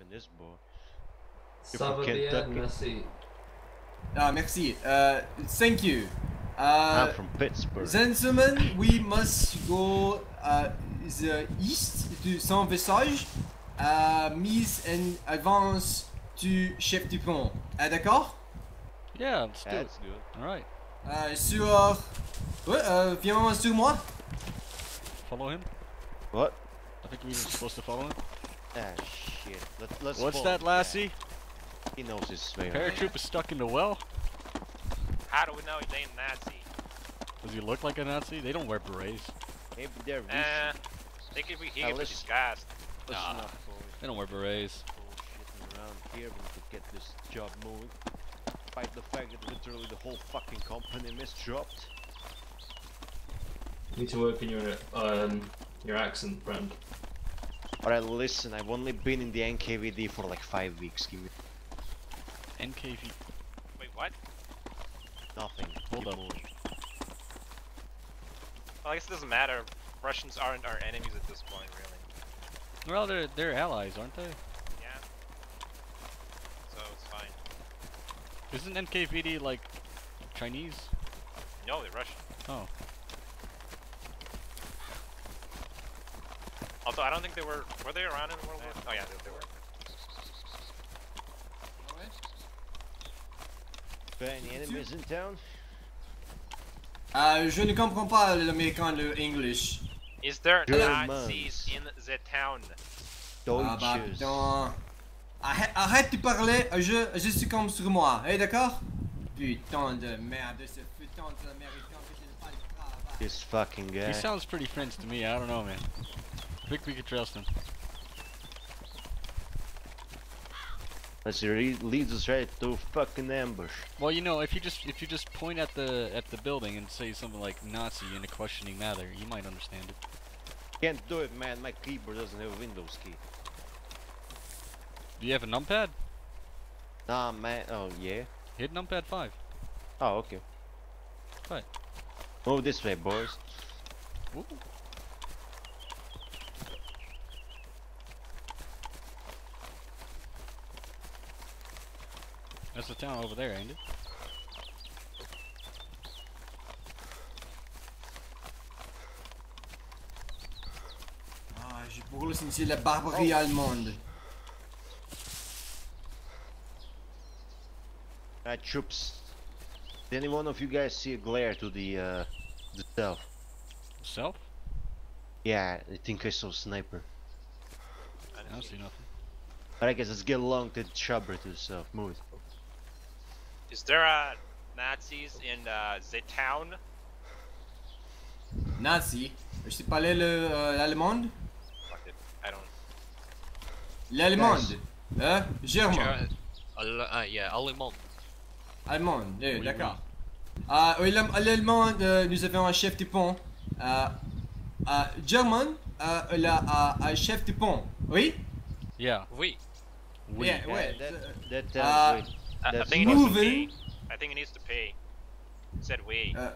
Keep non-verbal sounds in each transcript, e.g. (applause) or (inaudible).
in this boy. Ça from va bien, Kentucky. merci. Ah, merci. Uh, thank you. I'm Uh, from Pittsburgh. gentlemen, we must go uh, the east to Saint Visage. Uh, mise en avance du chef du pont. Ah, d'accord? Yeah, let's do it. That's good. All right, Euh, sur. Ouais, euh, viens sur moi. follow him. What? I think we were supposed to follow him. Ah shit. Let, let's What's that, Lassie? guy. He knows his way. around. Paratroop is stuck in the well. How do we know he's ain't Nazi? Does he look like a Nazi? They don't wear berets. Maybe they're Eh, racist. they could be here let's- disguised. Nah. They don't wear berets. bullshitting around here. We need to get this job moving. Despite the fact that literally the whole fucking company misdropped. Need to work on your um your accent, friend. Alright, listen, I've only been in the NKVD for like five weeks. Give me NKV. Wait, what? nothing. Hold Keep up. moving. Well, I guess it doesn't matter. Russians aren't our enemies at this point, really. Well, they're they're allies, aren't they? Yeah. So it's fine. Isn't NKVD like Chinese? No, they're Russian. Oh, Although I don't think they were. Were they around in World War? Oh yeah, they, they were. Got any enemies in town? Euh, je ne comprends pas l'américain, le English. Is there Germans. Nazis in the town? Ah bah putain. Arrête, arrête de parler, je, je suis comme sur moi, eh d'accord? Putain de merde, ce putain d'américain que je n'ai pas. This fucking guy. he sounds pretty French to me. I don't know, man. I think we could trust him. Let's see, he leads us right to a fucking ambush. Well, you know, if you just if you just point at the at the building and say something like Nazi in a questioning manner, you might understand it. Can't do it, man. My keyboard doesn't have a Windows key. Do you have a numpad? Nah, man. Oh, yeah. Hit numpad five. Oh, okay. Right. Move this way, boys. Ooh. That's the town over there, ain't it? Ah, je brûle c'est la barbarie allemande. Alright, troops. Did any one of you guys see a glare to the, uh, the south? Self? Yeah, I think I saw a sniper. I I didn't don't see- see nothing. But I guess let's get along to the chopper to the south. Move it. Is there uh, Nazis in uh, the town? Nazi. Je sais parler le, euh, l'allemande Fuck it. I don't. L'allemande. Hein Germain. Ger- Al- uh, yeah, allemand. Allemande, eh, Oui, d'accord. Ah, oui, l'Allem- l'Allemande, euh, nous avons un chef du pont. Euh, euh, German, euh, là, euh, un chef du pont. Oui Yeah. Oui. We. Yeah, ouais. that, that, Uh, uh, wait. I, I That's think it needs to moving. pay. I think it needs to pay. It said we. Euh,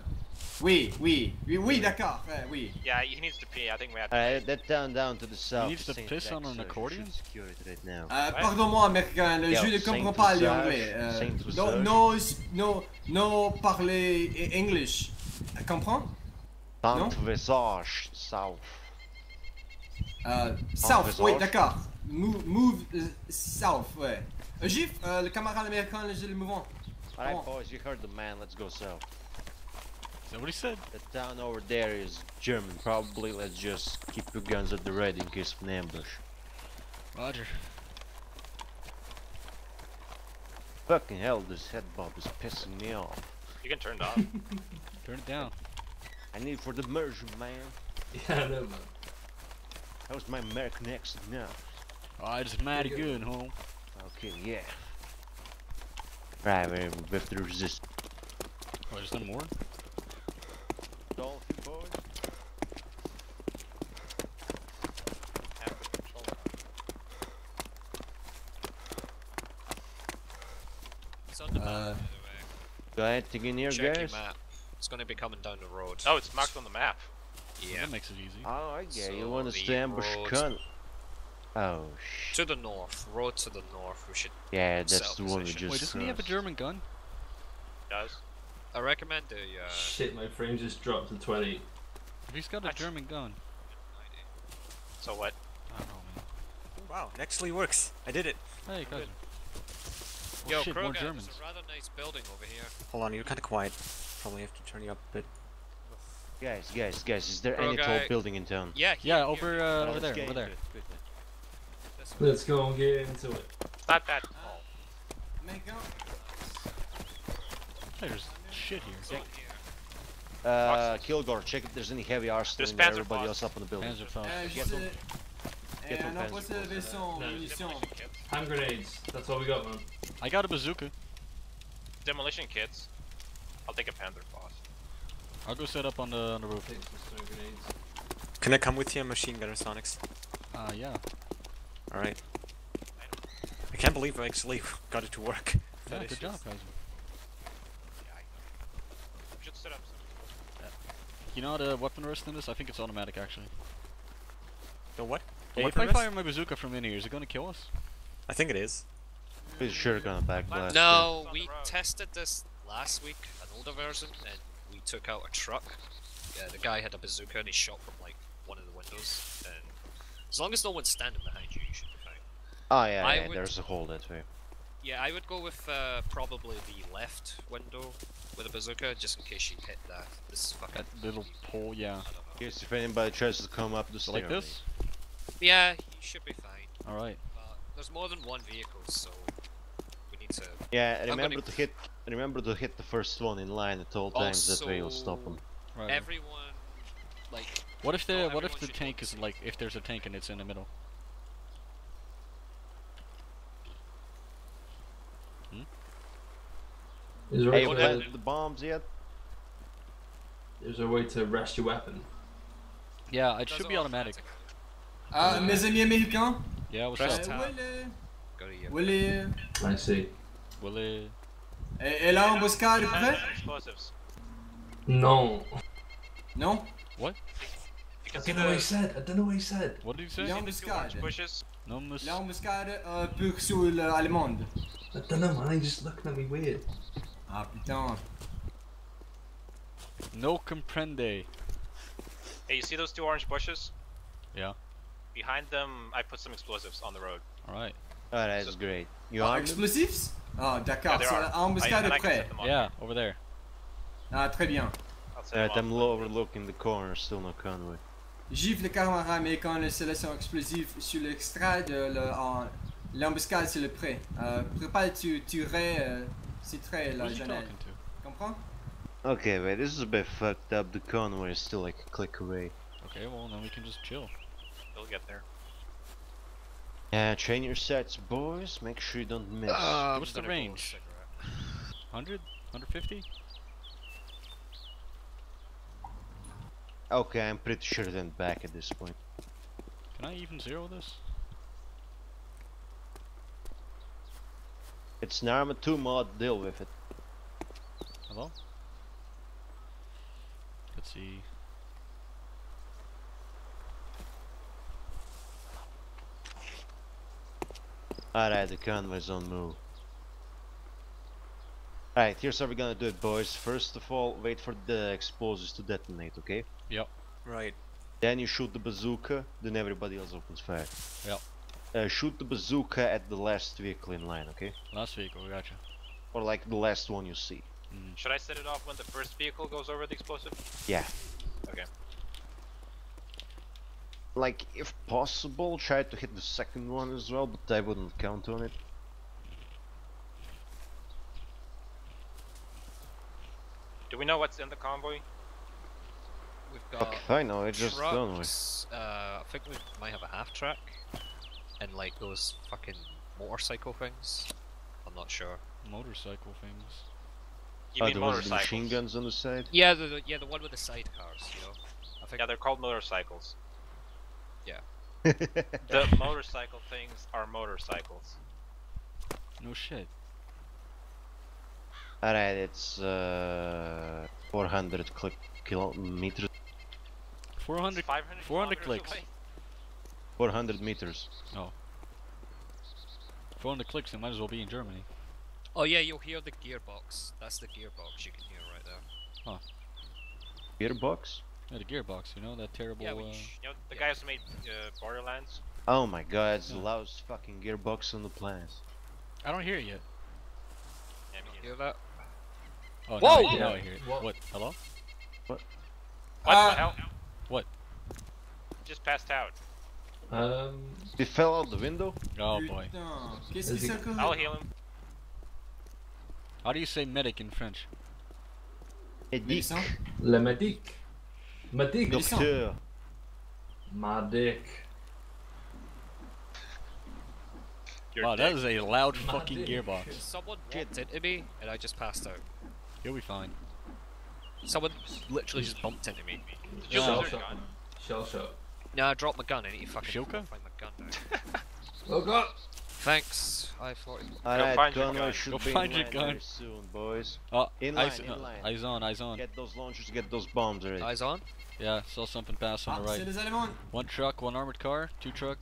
oui, oui, oui, oui, d'accord, ouais, oui. yeah, he needs to pay. I think we have to. Alright, that town down to the south. needs to Saint piss on Jack's, an uh, accordion? should secure it right now. Euh, Ouais. Pardon-moi, américain, le- Yo, je ne Saint comprends pas Visage, l'anglais. Euh, Saint no, Visage. no, s- no, no, parler e- English. Euh, Comprends Saint Visage, south. euh, South, Visage. oui, d'accord. Move, move euh, south, ouais. Euh, Gif, euh, le camarade américain, le le mouvement. Alright, Oh. boys, you heard the man. Let's go south. Is that what he said? The town over there is German. Probably let's just keep your guns at the ready in case of an ambush. Roger. Fucking hell, this head bob is pissing me off. You can turn it off. (laughs) Turn it down. I need it for the immersion, man. Yeah, I know, man. How's my American accent now? Oh, it's mighty Pretty good, home. Okay, yeah. Right, we we have to resist. Oh, there's no more? Dolphin boys. Have. It's on the map, Uh, by the way. Got anything in here, Check your guys? map. It's gonna be coming down the road. Oh, it's marked on the map. Yeah. Yeah. That makes it easy. Oh, I get you So want us the to ambush road- cunt. Oh sh. To the north, road to the north. We should. Yeah, that's the one we just. Wait, doesn't he have a. German gun? Does. I recommend the. Uh, Shit, my frame just dropped to 20. He's got a What? German gun. So what? I don't know, man. Wow, it actually works. I did it. Hey, cousin. Oh, Yo, shit, more Germans. there's a rather nice building over here. Hold on, you're kind of quiet. Probably have to turn you up a bit. Guys, guys, guys, is there Oh, any tall building in town? Yeah. Here, Yeah, here, over here. uh, Oh, over there, over there. into it, quickly. This way. Let's go and get into it. Not that tall. There's shit here. So here. Uh, Kilgore, check if there's any heavy arsenal There's in there, Panzer everybody Faust. else up on the building. Panzerfaust. Get je them. sais- Get Et them on Panzer envoie Faust. ses munitions. Hand grenades. That's all we got, man. I got a bazooka. Demolition kits. I'll take a Panther Boss. I'll go set up on the on the roof. Take some stun grenades. Can I come with you, machine gunner Sonix? Uh, yeah. Alright. I can't believe I actually (laughs) got it to work. Yeah, That good is job, just- cousin. Yeah, I know. We should set up some. You know the weapon rest in this? I think it's automatic actually. The what? The Hey, if I rest? fire my bazooka from in here, is it gonna kill us? I think it is. Pretty mm. sure gonna backblast. No, we tested this last week, an older version, and we took out a truck. Yeah, the guy had a bazooka and he shot from like one of the windows. And as long as no one's standing behind you, you should be fine. Oh yeah, I yeah would- there's a hole that way. Yeah, I would go with uh, probably the left window with a bazooka, just in case you hit that. This fucking That little pole, yeah. I don't know. Here's if anybody tries to come up the stairs. like this? Yeah, you should be fine. Alright. But there's more than one vehicle, so we need to. Yeah, gonna- remember to hit. Remember to hit the first one in line at all times. that way you'll stop them. Right. Everyone, like, what if the no, what if the tank is like if there's a tank and it's in the middle? Hmm? Is there, Hey, a you way to, the bombs yet? is there a way to rest your weapon? Yeah, it does should be automatic. Ah, mes amis américains, Yeah, what's Press up? tab. où est le... Go to your Où est le... I see. Will it? Et, et l'embuscade est Plant prêt some explosives. No. Non You I don't know what he said. I don't know what he said. What did you say? Yeah. see the two orange Embuscade. bushes. No mus. L'embuscade euh, pour sur l'allemande. I don't know, man. He's just looking at me weird. Ah putain. No comprende. Hey, you see those two orange bushes? Yeah. Behind them, I put some explosives on the road. Alright. Oh, that's great. You Ah, armed them? explosifs Ah Yeah, d'accord, there c'est are. l'embuscade I, and est I can prêt. set them off. Yeah, over there. Ah très bien. I'll set Alright, them I'm off. low overlooking the corner, still no convoy. Gifle les camarades américains l'installation explosive sur l'extrait de le- en- l'embuscade c'est le prêt. Euh, prépare tu tuerais euh, citrer la Who's he jeunesse. talking to? Comprends Okay, wait, this is a bit fucked up. The convoy is still like a click away. Okay, well then we can just chill. You'll get there. Yeah, train your sets, boys. Make sure you don't miss. Uh, What's the range? 100? 150? Okay, I'm pretty sure then back at this point. Can I even zero this? It's an Arma 2 mod, deal with it. Hello? Let's see. Alright, the convoy's on move. Alright, here's how we're gonna do it, boys. First of all, wait for the explosives to detonate, okay? Right. Then you shoot the bazooka, then everybody else opens fire. Yep. Uh, shoot the bazooka at the last vehicle in line, okay? Last week, we gotcha. Or like the last one you see. Mm. Should I set it off when the first vehicle goes over the explosive? Yeah. Okay. Like, if possible, try to hit the second one as well, but I wouldn't count on it. Do we know what's in the convoy? We've got if I know, it's just convoy. trucks. Uh, I think we might have a half track, and like those fucking motorcycle things. I'm not sure. Motorcycle things. You oh, mean the ones with the motorcycles? machine guns on the side? Yeah, the, the yeah the one with the sidecars. You know. I think Yeah, they're called motorcycles. Yeah. The (laughs) motorcycle things are motorcycles. No shit. Alright, it's uh 400 kilometers. 400, 500 400 clicks. away? 400 meters. If we're on the clicks, it might as well be in Germany. Oh yeah, you'll hear the gearbox. That's the gearbox you can hear right there. Huh. Gearbox? Yeah, the gearbox, you know, that terrible. Yeah, we uh, You know, the Yeah. guys who made uh, Borderlands. Oh my god, it's the loudest fucking gearbox on the planet. I don't hear it yet. Yeah, me neither. Hear that? Oh, Whoa! Now, I- now I hear it. What? What? Hello? What Uh, the hell? What? Just passed out. Um, He fell out the window? Oh boy. Putain, qu'est-ce Vas-y. que c'est I'll heal him. How do you say medic in French? Medic. Le medic. Medic. Mélissant. Docteur. Medic. You're wow, dead. that is a loud My fucking dick. gearbox. Someone Shit. walked into me and I just passed out. You'll be fine. Someone literally just bumped into me. Did you Yeah. Shell lose your shock. Shell shock. Nah, I dropped my gun. I need to fucking Shilka? go find my gun now. Oh god. Thanks. I thought. Alright, find your gun. should Go be find your gun. soon, boys. Oh, In eyes, line, in uh, line. eyes on, eyes on. Get those launchers, get those bombs ready. Eyes on. Yeah, saw something pass on Ah, the right. les Allemands One truck, one armored car, two truck,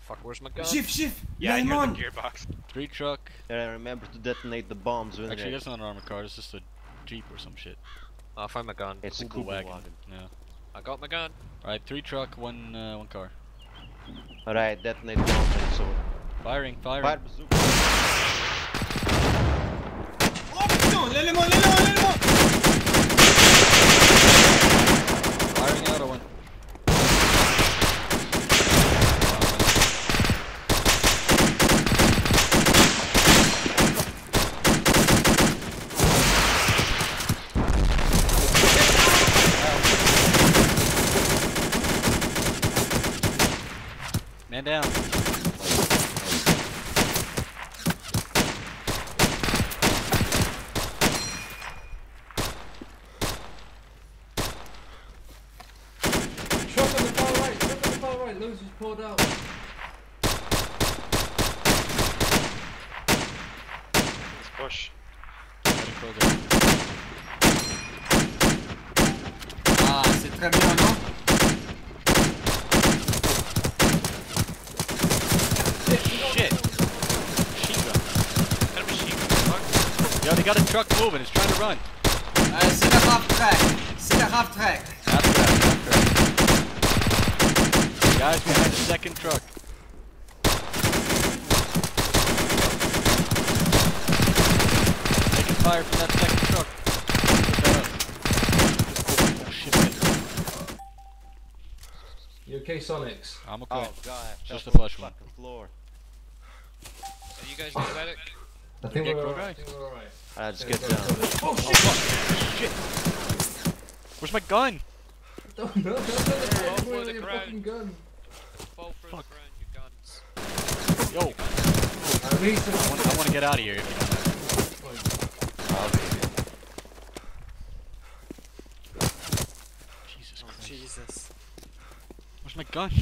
Fuck, where's my gun? Gif, gif Yeah, I hear the gearbox. three truck. Yeah, remember to detonate the bombs when Actually, that's not an armored car. It's just a jeep or some shit. Oh, I found my gun. It's a Kuba Kuba wagon. wagon. Yeah. I got my gun. All right, three truck, one uh, one car. Alright, detonate bombs and so Firing, firing. Fire bazooka. Oh putain, l'Allemand, l'Allemand, l'Allemand Firing far right. Lewis was pulled out. Let's push. Ah, c'est très bien, non? Got a truck moving. It's trying to run. Euh, C'est le half track C'est le half track After that, after that. Guys behind the second truck. Taking fire from that second truck. Put that. Oh shit. You okay, Sonix? I'm okay. Oh god, Just a on flush the one. floor. Are you guys need a medic? I think we're cool alright. I guy. think we're alright. Alright, let's get go, down. Oh, go, go. Oh, oh shit! Where's my gun? No, no, no, no, no, Fall no, for no, the fucking gun. Fall through Fuck. the ground, your guns. Yo, I need some. I want, I want to get out of here. If you don't mind. Jesus oh, Christ. Jesus. Where's my gun?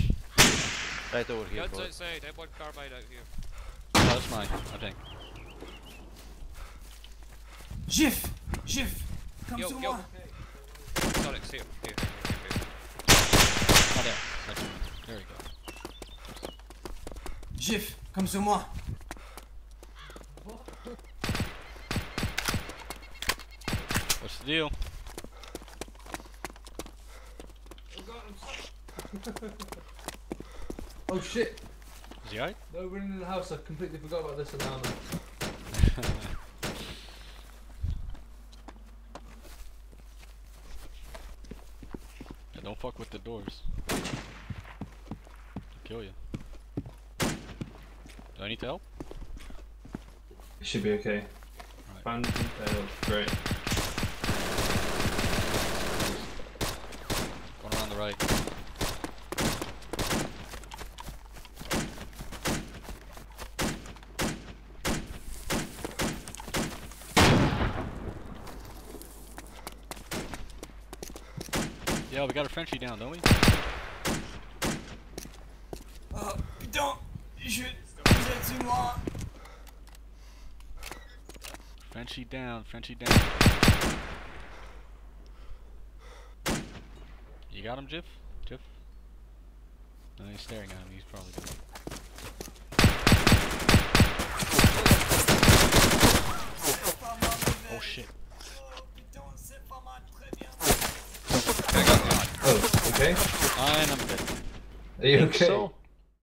Right over here, Guns boys. outside. I want carbide out here. Oh, that's mine. I think. Gif Gif Come Yo, sur yo. moi Sonic's here. Here, here, here, here. Oh, there. That's mine. There we go. Gif Comme sur moi What's the deal? (laughs) Oh shit! Is he alright? No, we're in the house. I completely forgot about this alarm. (laughs) Yeah, don't fuck with the doors. They'll kill you. Do I need to help? It should be okay. Right. Bandage impaled. Uh, great. Going around the right. We got a Frenchie down, don't we? Oh putain Je... Vous êtes sur moi Frenchie down, Frenchie down. You got him, Jiff? Jiff? No, he's staring at him. He's probably gonna. Oh shit. Okay. I'm dead. Are you okay? so?